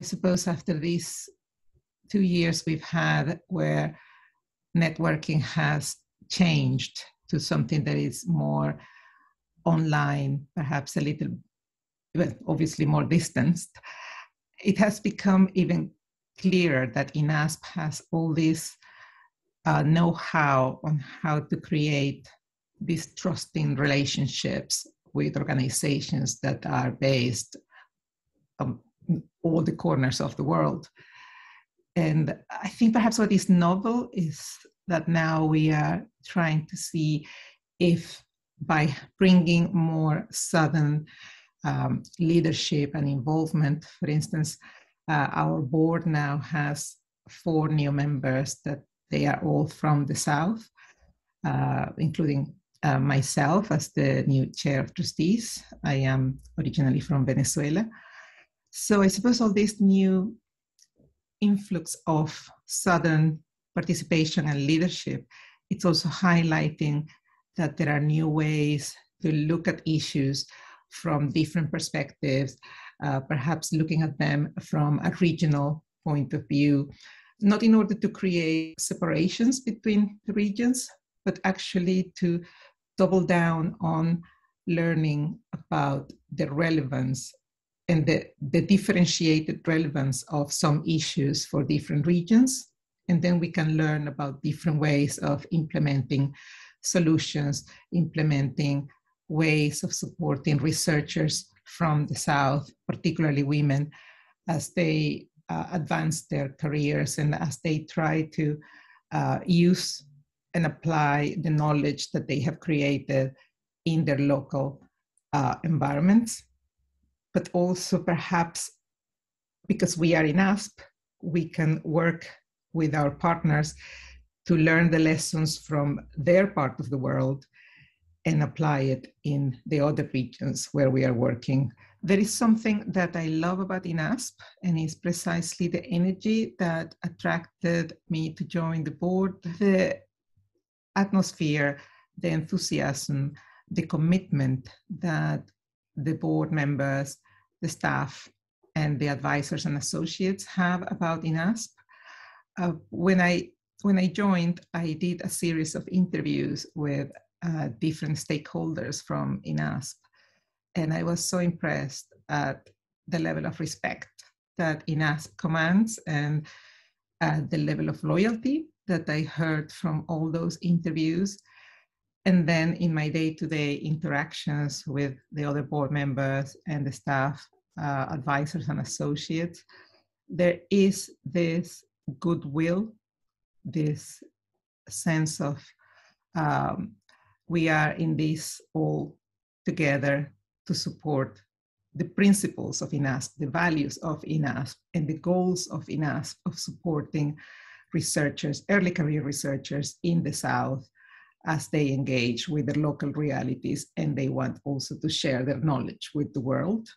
I suppose after these two years we've had where networking has changed to something that is more online, perhaps a little, well, obviously more distanced, it has become even clearer that INASP has all this uh, know-how on how to create these trusting relationships with organizations that are based on all the corners of the world. And I think perhaps what is novel is that now we are trying to see if by bringing more Southern um, leadership and involvement, for instance, uh, our board now has four new members that they are all from the South, uh, including uh, myself as the new chair of trustees. I am originally from Venezuela. So I suppose all this new influx of Southern participation and leadership, it's also highlighting that there are new ways to look at issues from different perspectives, uh, perhaps looking at them from a regional point of view, not in order to create separations between the regions, but actually to double down on learning about the relevance and the, the differentiated relevance of some issues for different regions. And then we can learn about different ways of implementing solutions, implementing ways of supporting researchers from the South, particularly women, as they uh, advance their careers and as they try to uh, use and apply the knowledge that they have created in their local uh, environments. But also, perhaps because we are INASP, we can work with our partners to learn the lessons from their part of the world and apply it in the other regions where we are working. There is something that I love about INASP, and it's precisely the energy that attracted me to join the board. The atmosphere, the enthusiasm, the commitment that the board members, the staff, and the advisors and associates have about INASP. Uh, when I when I joined, I did a series of interviews with uh, different stakeholders from INASP. And I was so impressed at the level of respect that INASP commands and uh, the level of loyalty that I heard from all those interviews. And then in my day to day interactions with the other board members and the staff, uh, advisors, and associates, there is this goodwill this sense of um, we are in this all together to support the principles of INASP, the values of INASP, and the goals of INASP of supporting researchers, early career researchers in the South as they engage with their local realities and they want also to share their knowledge with the world.